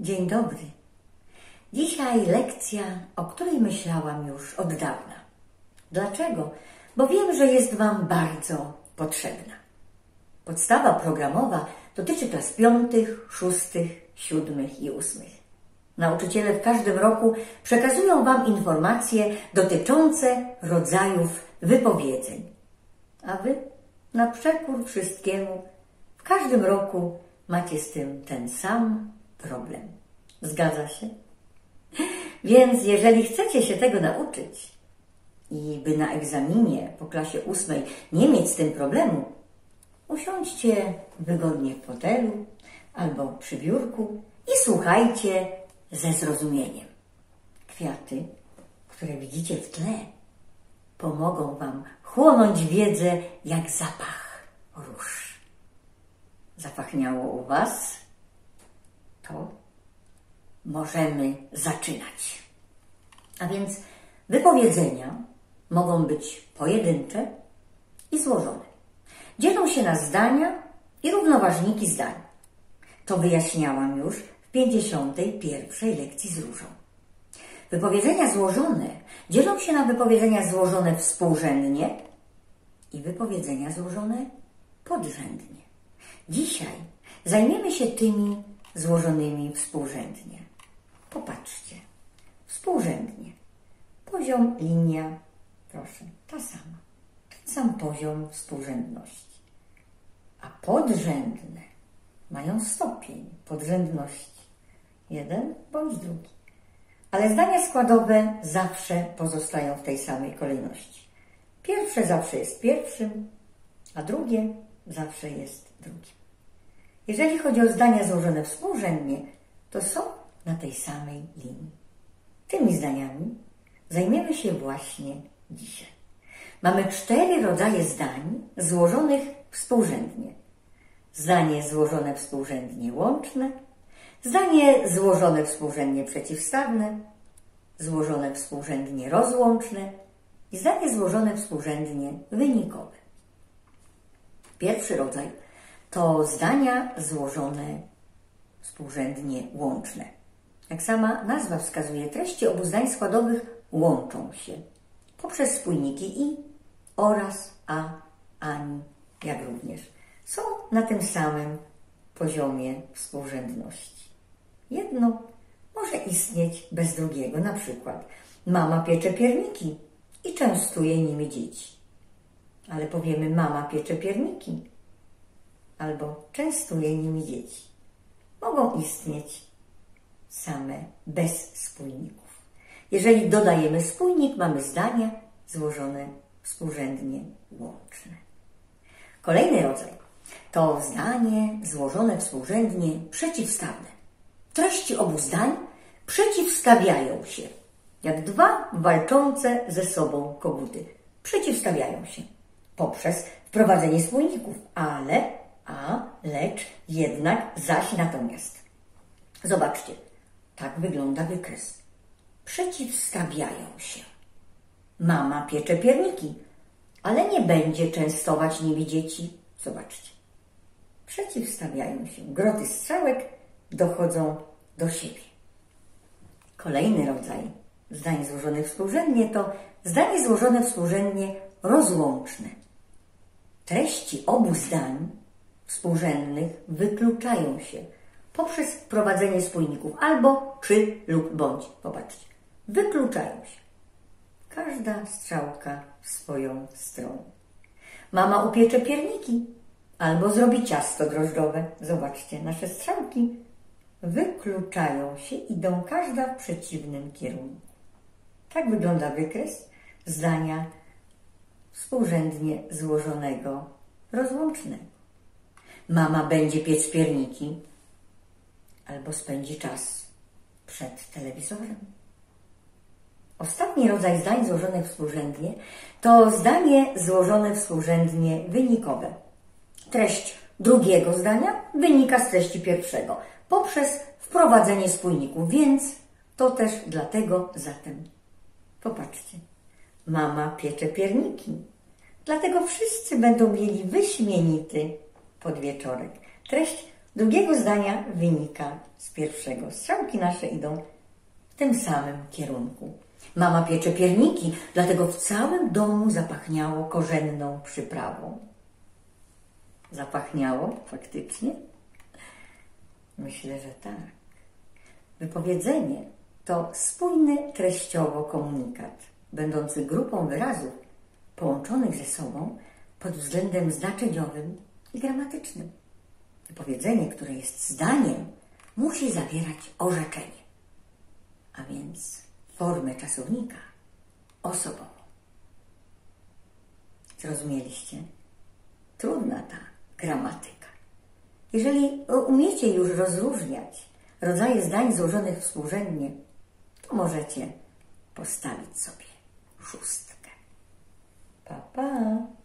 Dzień dobry. Dzisiaj lekcja, o której myślałam już od dawna. Dlaczego? Bo wiem, że jest Wam bardzo potrzebna. Podstawa programowa dotyczy klas piątych, szóstych, siódmych i ósmych. Nauczyciele w każdym roku przekazują Wam informacje dotyczące rodzajów wypowiedzeń. A Wy, na przekór wszystkiemu, w każdym roku macie z tym ten sam problem. Zgadza się? Więc jeżeli chcecie się tego nauczyć i by na egzaminie po klasie ósmej nie mieć z tym problemu, usiądźcie wygodnie w fotelu albo przy biurku i słuchajcie ze zrozumieniem. Kwiaty, które widzicie w tle, pomogą Wam chłonąć wiedzę jak zapach róż. Zapachniało u Was? To możemy zaczynać. A więc wypowiedzenia mogą być pojedyncze i złożone. Dzielą się na zdania i równoważniki zdań. To wyjaśniałam już w 51 lekcji z różą. Wypowiedzenia złożone dzielą się na wypowiedzenia złożone współrzędnie i wypowiedzenia złożone podrzędnie. Dzisiaj zajmiemy się tymi złożonymi współrzędnie. Popatrzcie. Współrzędnie. Poziom, linia, proszę, ta sama. Ten sam poziom współrzędności. A podrzędne mają stopień podrzędności. Jeden bądź drugi. Ale zdania składowe zawsze pozostają w tej samej kolejności. Pierwsze zawsze jest pierwszym, a drugie zawsze jest drugim. Jeżeli chodzi o zdania złożone współrzędnie, to są na tej samej linii. Tymi zdaniami zajmiemy się właśnie dzisiaj. Mamy cztery rodzaje zdań złożonych współrzędnie. Zdanie złożone współrzędnie łączne, zdanie złożone współrzędnie przeciwstawne, złożone współrzędnie rozłączne i zdanie złożone współrzędnie wynikowe. Pierwszy rodzaj to zdania złożone współrzędnie łączne. Jak sama nazwa wskazuje, treści obu zdań składowych łączą się poprzez spójniki i oraz, a, ani, jak również są na tym samym poziomie współrzędności. Jedno może istnieć bez drugiego, na przykład mama piecze pierniki i częstuje nimi dzieci. Ale powiemy mama piecze pierniki albo częstuje nimi dzieci. Mogą istnieć same bez spójników. Jeżeli dodajemy spójnik, mamy zdania złożone współrzędnie łączne. Kolejny rodzaj to zdanie złożone współrzędnie przeciwstawne. Treści obu zdań przeciwstawiają się, jak dwa walczące ze sobą koguty. Przeciwstawiają się poprzez wprowadzenie spójników, ale, a, lecz, jednak, zaś, natomiast. Zobaczcie, tak wygląda wykres. Przeciwstawiają się. Mama piecze pierniki, ale nie będzie częstować nimi dzieci. Zobaczcie. Przeciwstawiają się. Groty strzałek dochodzą do siebie. Kolejny rodzaj zdań złożonych współrzędnie to zdanie złożone współrzędnie rozłączne. Treści obu zdań współrzędnych wykluczają się poprzez wprowadzenie spójników albo czy lub bądź. Popatrzcie. Wykluczają się. Każda strzałka w swoją stronę. Mama upiecze pierniki albo zrobi ciasto drożdżowe. Zobaczcie, nasze strzałki wykluczają się, idą każda w przeciwnym kierunku. Tak wygląda wykres zdania współrzędnie złożonego, rozłącznego. Mama będzie piec pierniki albo spędzi czas przed telewizorem. Ostatni rodzaj zdań złożonych współrzędnie to zdanie złożone współrzędnie wynikowe. Treść drugiego zdania wynika z treści pierwszego poprzez wprowadzenie spójników, więc to też dlatego zatem. Popatrzcie, mama piecze pierniki, dlatego wszyscy będą mieli wyśmienity podwieczorek. Treść drugiego zdania wynika z pierwszego. Strzałki nasze idą w tym samym kierunku. Mama piecze pierniki, dlatego w całym domu zapachniało korzenną przyprawą. Zapachniało faktycznie? Myślę, że tak. Wypowiedzenie to spójny treściowo komunikat, będący grupą wyrazów połączonych ze sobą pod względem znaczeniowym i gramatycznym. Wypowiedzenie, które jest zdaniem, musi zawierać orzeczenie, a więc formę czasownika osobową. Zrozumieliście? Trudna ta gramatyka. Jeżeli umiecie już rozróżniać rodzaje zdań złożonych współrzędnie, to możecie postawić sobie szóstkę. Pa, pa.